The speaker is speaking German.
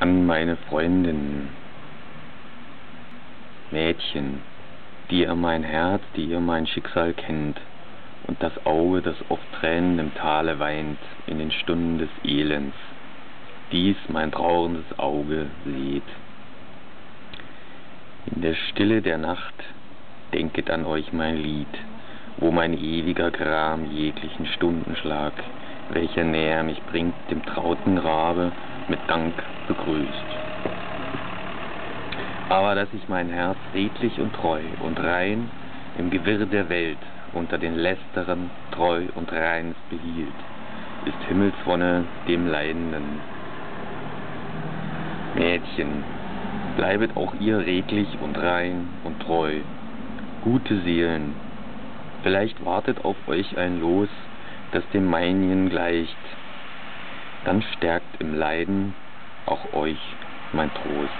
an meine Freundin. Mädchen, die ihr mein Herz, die ihr mein Schicksal kennt, und das Auge, das oft Tränen im Tale weint, in den Stunden des Elends, dies mein trauerndes Auge seht. In der Stille der Nacht denket an euch mein Lied, wo mein ewiger Gram jeglichen Stundenschlag, welcher näher mich bringt dem trauten Grabe, mit Dank begrüßt. Aber dass ich mein Herz redlich und treu und rein im Gewirr der Welt unter den Lästerern treu und reins behielt, ist Himmelswonne dem Leidenden. Mädchen, bleibet auch ihr redlich und rein und treu, gute Seelen, vielleicht wartet auf euch ein Los, das dem meinigen gleicht, dann stärkt im Leiden auch euch mein Trost.